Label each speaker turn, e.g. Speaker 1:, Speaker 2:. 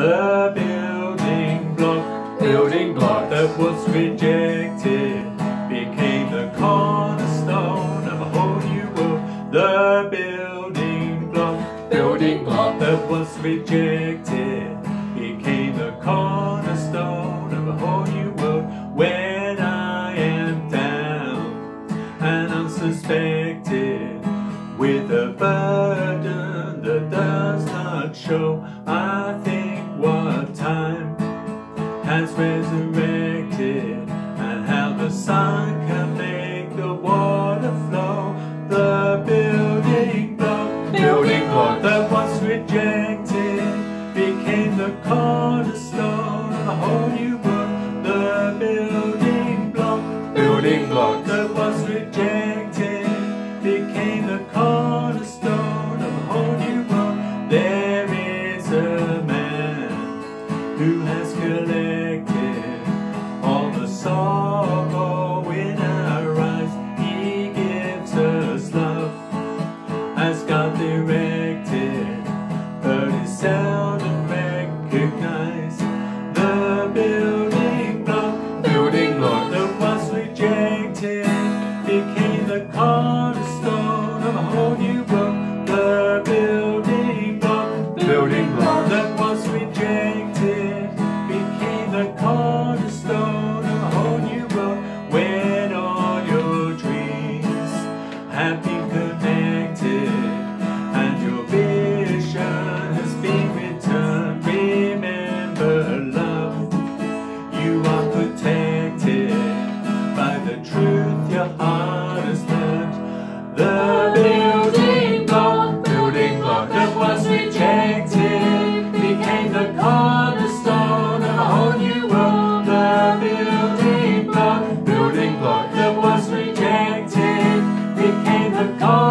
Speaker 1: The building block, building block that was rejected became the cornerstone of a whole new world. The building block, building block that was rejected became the cornerstone of a whole new world. When I am down and unsuspected with a burden that does not show, I has resurrected and how the sun can make the water flow. The building block, building block that was rejected became the cornerstone of a whole new world. The building block, building block that was rejected became the cornerstone cornerstone of building